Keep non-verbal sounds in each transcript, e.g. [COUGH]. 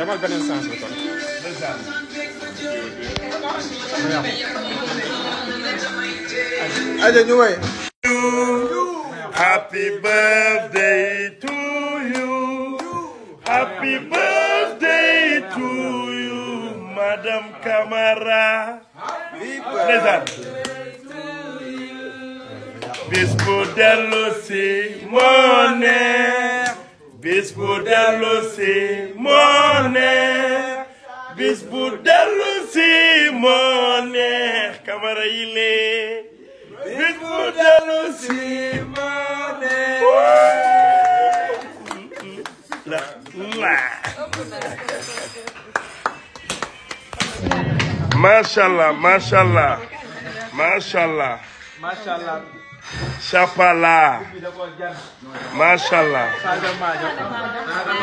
demal beneen sens bi kon. aja ñu way. happy birthday to you. happy birthday to you madame Camara. ndeysaan. bis bu dellu si moo ne bis bu dellu kamara yi lee bis bu dellu si allah macha allah macha allah Mashallah. Shapala. Mashallah.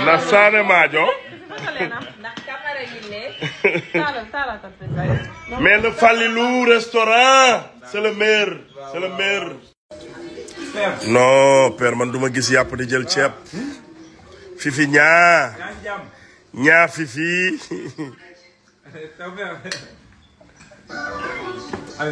Na sane majo. Mais le Falilou restaurant, c'est le maire, c'est le maire. Non, père man duma gis yap di jël ciép. Fifi ñaa. Ñaa fifi. Ay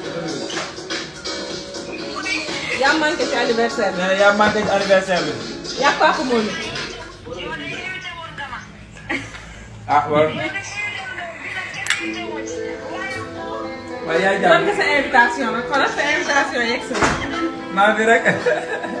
yaa manqué ci anniversaire bi. nee na yaa manqué ci anniversaire bi. yaa ko àqu moom it. ah war. waaye yaa jàpp. man nga sa invitation nag xoolal sa invitation yegg si. maa ngi rek. [LAUGHS]